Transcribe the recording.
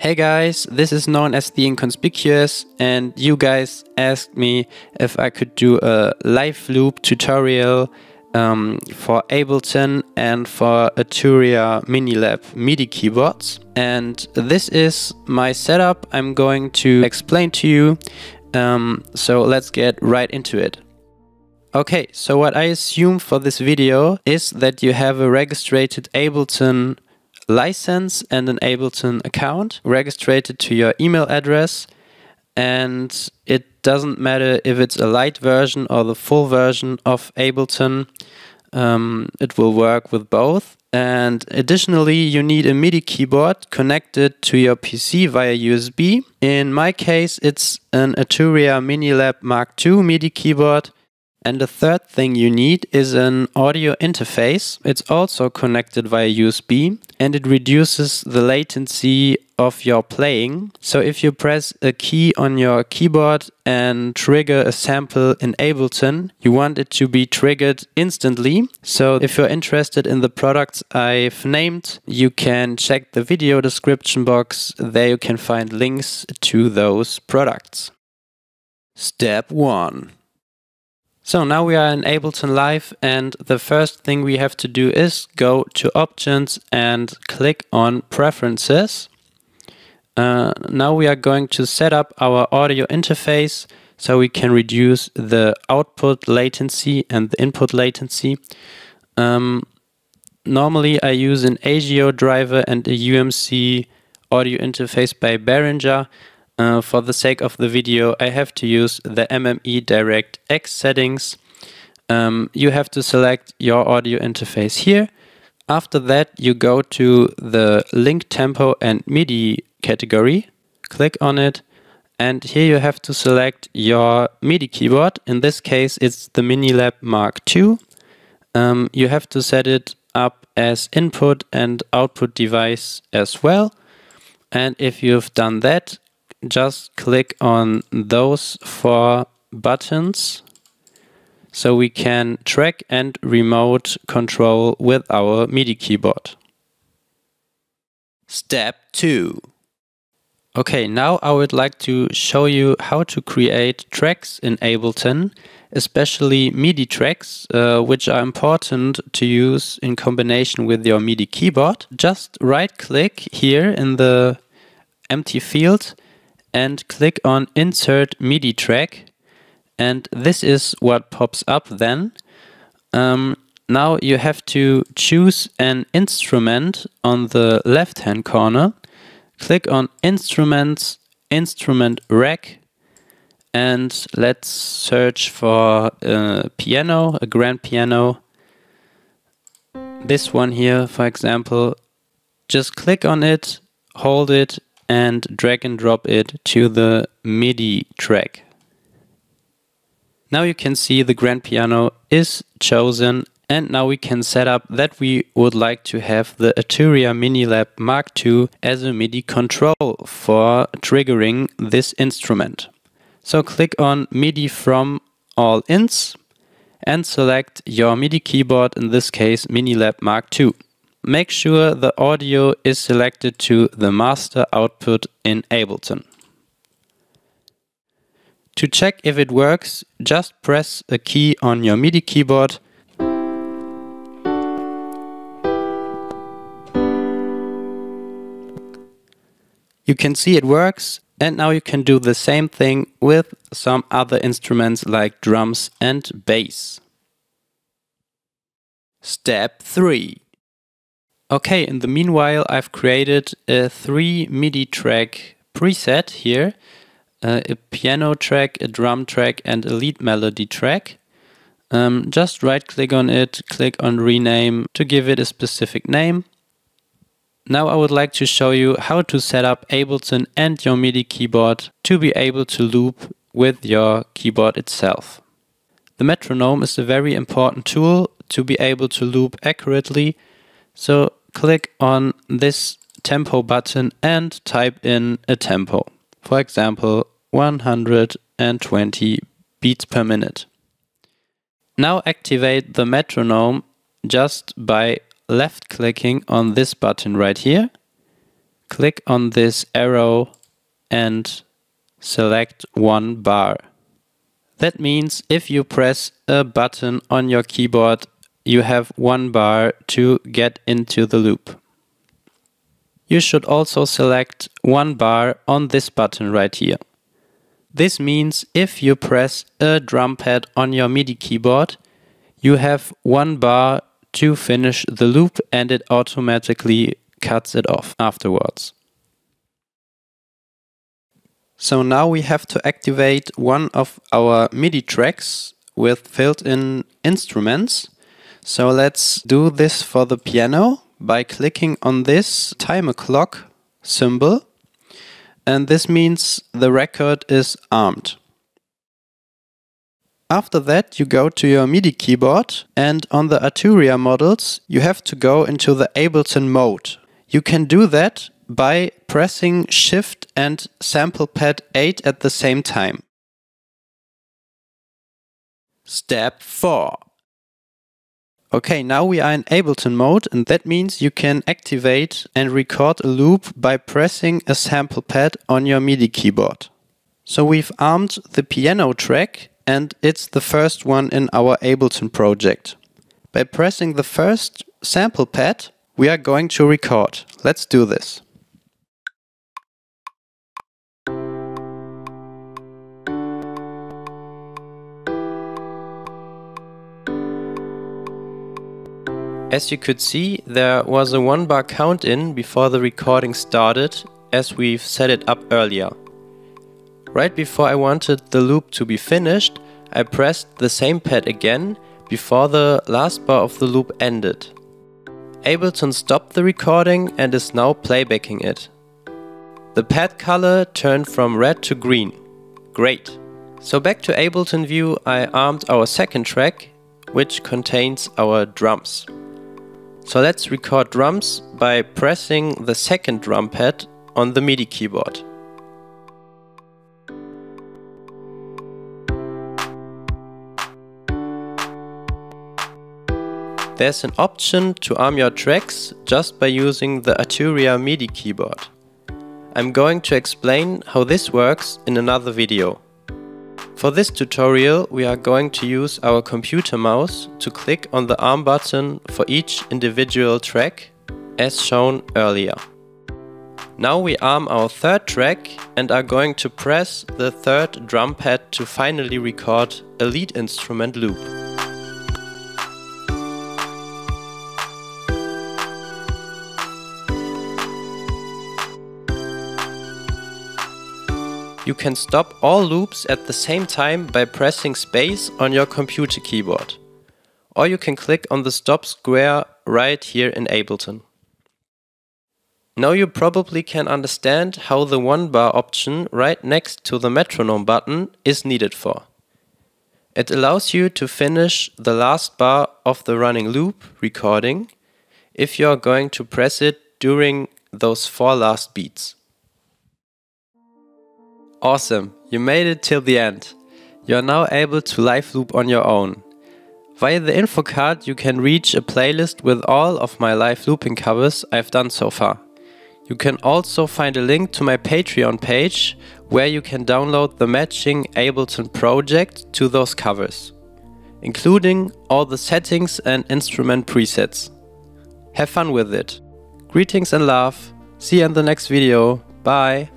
Hey guys, this is known as the Inconspicuous and you guys asked me if I could do a live loop tutorial um, for Ableton and for Arturia Minilab MIDI keyboards. And this is my setup I'm going to explain to you. Um, so let's get right into it. Okay, so what I assume for this video is that you have a registered Ableton license and an Ableton account registered to your email address. And it doesn't matter if it's a light version or the full version of Ableton, um, it will work with both. And additionally, you need a MIDI keyboard connected to your PC via USB. In my case, it's an Arturia Minilab Mark II MIDI keyboard and the third thing you need is an audio interface. It's also connected via USB and it reduces the latency of your playing. So if you press a key on your keyboard and trigger a sample in Ableton, you want it to be triggered instantly. So if you're interested in the products I've named, you can check the video description box. There you can find links to those products. Step 1 so now we are in Ableton Live and the first thing we have to do is go to options and click on preferences. Uh, now we are going to set up our audio interface so we can reduce the output latency and the input latency. Um, normally I use an ASIO driver and a UMC audio interface by Behringer. Uh, for the sake of the video, I have to use the MME Direct X settings. Um, you have to select your audio interface here. After that, you go to the Link Tempo and MIDI category, click on it, and here you have to select your MIDI keyboard. In this case, it's the Minilab Mark II. Um, you have to set it up as input and output device as well. And if you've done that, just click on those four buttons so we can track and remote control with our MIDI keyboard. Step 2. Okay, now I would like to show you how to create tracks in Ableton, especially MIDI tracks, uh, which are important to use in combination with your MIDI keyboard. Just right click here in the empty field and click on Insert MIDI track. And this is what pops up then. Um, now you have to choose an instrument on the left hand corner. Click on Instruments, Instrument Rack, and let's search for a piano, a grand piano. This one here, for example. Just click on it, hold it, and drag and drop it to the MIDI track. Now you can see the grand piano is chosen and now we can set up that we would like to have the Arturia Minilab Mark II as a MIDI control for triggering this instrument. So click on MIDI from all ins and select your MIDI keyboard, in this case Minilab Mark II make sure the audio is selected to the master output in Ableton. To check if it works, just press a key on your MIDI keyboard You can see it works and now you can do the same thing with some other instruments like drums and bass. Step 3 Okay, in the meanwhile, I've created a three MIDI track preset here, uh, a piano track, a drum track, and a lead melody track. Um, just right click on it, click on rename to give it a specific name. Now I would like to show you how to set up Ableton and your MIDI keyboard to be able to loop with your keyboard itself. The metronome is a very important tool to be able to loop accurately. So click on this tempo button and type in a tempo. For example, 120 beats per minute. Now activate the metronome just by left clicking on this button right here. click on this arrow and select one bar. That means if you press a button on your keyboard, you have one bar to get into the loop. You should also select one bar on this button right here. This means if you press a drum pad on your MIDI keyboard, you have one bar to finish the loop and it automatically cuts it off afterwards. So now we have to activate one of our MIDI tracks with filled-in instruments. So let's do this for the piano by clicking on this timer clock symbol. And this means the record is armed. After that, you go to your MIDI keyboard and on the Arturia models, you have to go into the Ableton mode. You can do that by pressing Shift and Sample Pad 8 at the same time. Step 4. Okay, now we are in Ableton mode and that means you can activate and record a loop by pressing a sample pad on your MIDI keyboard. So we've armed the piano track and it's the first one in our Ableton project. By pressing the first sample pad, we are going to record. Let's do this. As you could see, there was a one bar count in before the recording started, as we've set it up earlier. Right before I wanted the loop to be finished, I pressed the same pad again before the last bar of the loop ended. Ableton stopped the recording and is now playbacking it. The pad color turned from red to green. Great! So back to Ableton view I armed our second track, which contains our drums. So let's record drums by pressing the second drum pad on the MIDI keyboard. There's an option to arm your tracks just by using the Arturia MIDI keyboard. I'm going to explain how this works in another video. For this tutorial we are going to use our computer mouse to click on the arm button for each individual track, as shown earlier. Now we arm our third track and are going to press the third drum pad to finally record a lead instrument loop. You can stop all loops at the same time by pressing space on your computer keyboard. Or you can click on the stop square right here in Ableton. Now you probably can understand how the one bar option right next to the metronome button is needed for. It allows you to finish the last bar of the running loop recording if you are going to press it during those four last beats. Awesome, you made it till the end. You are now able to live loop on your own. Via the info card you can reach a playlist with all of my live looping covers I've done so far. You can also find a link to my Patreon page where you can download the matching Ableton project to those covers, including all the settings and instrument presets. Have fun with it. Greetings and love. See you in the next video. Bye.